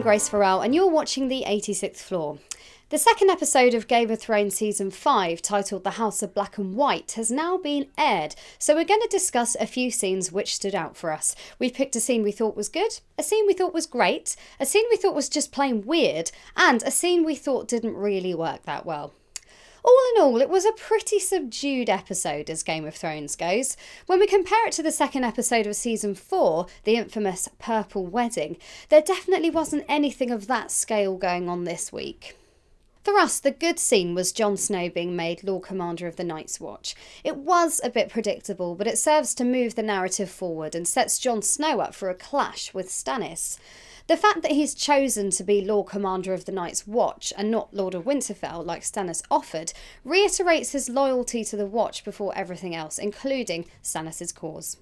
Grace Farrell, and you're watching The 86th Floor. The second episode of Game of Thrones Season 5, titled The House of Black and White, has now been aired, so we're going to discuss a few scenes which stood out for us. We've picked a scene we thought was good, a scene we thought was great, a scene we thought was just plain weird, and a scene we thought didn't really work that well. In all, it was a pretty subdued episode as Game of Thrones goes. When we compare it to the second episode of season 4, the infamous Purple Wedding, there definitely wasn't anything of that scale going on this week. For us, the good scene was Jon Snow being made Lord Commander of the Night's Watch. It was a bit predictable, but it serves to move the narrative forward and sets Jon Snow up for a clash with Stannis. The fact that he's chosen to be Lord Commander of the Night's Watch and not Lord of Winterfell like Stannis offered reiterates his loyalty to the Watch before everything else, including Stannis' cause.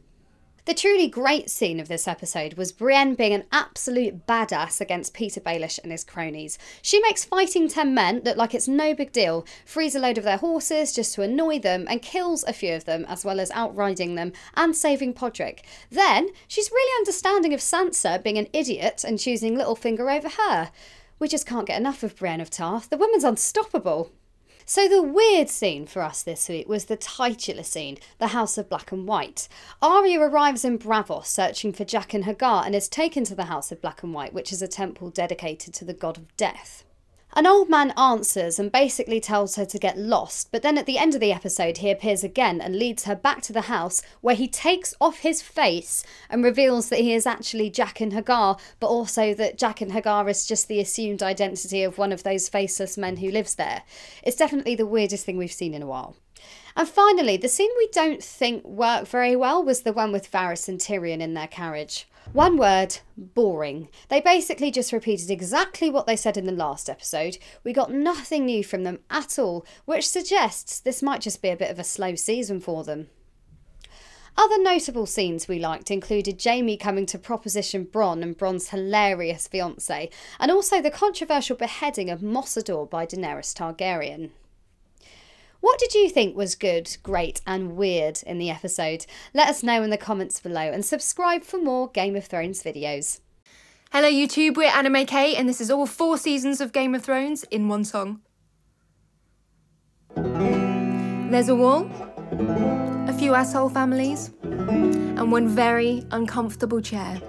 The truly great scene of this episode was Brienne being an absolute badass against Petyr Baelish and his cronies. She makes fighting 10 men look like it's no big deal, frees a load of their horses just to annoy them, and kills a few of them, as well as outriding them and saving Podrick. Then, she's really understanding of Sansa being an idiot and choosing Littlefinger over her. We just can't get enough of Brienne of Tarth. The woman's unstoppable. So the weird scene for us this week was the titular scene, the House of Black and White. Arya arrives in Braavos searching for Jaqen H'ghar and is taken to the House of Black and White, which is a temple dedicated to the god of death. An old man answers and basically tells her to get lost, but then at the end of the episode, he appears again and leads her back to the house where he takes off his face and reveals that he is actually Jaqen H'ghar, but also that Jaqen H'ghar is just the assumed identity of one of those faceless men who lives there. It's definitely the weirdest thing we've seen in a while. And finally, the scene we don't think worked very well was the one with Varys and Tyrion in their carriage. One word boring. They basically just repeated exactly what they said in the last episode. We got nothing new from them at all, which suggests this might just be a bit of a slow season for them. Other notable scenes we liked included Jaime coming to proposition Bronn and Bronn's hilarious fiance, and also the controversial beheading of Mossador by Daenerys Targaryen. What did you think was good, great, and weird in the episode? Let us know in the comments below and subscribe for more Game of Thrones videos. Hello YouTube, we're Anime K and this is all four seasons of Game of Thrones in one song. There's a wall, a few asshole families, and one very uncomfortable chair.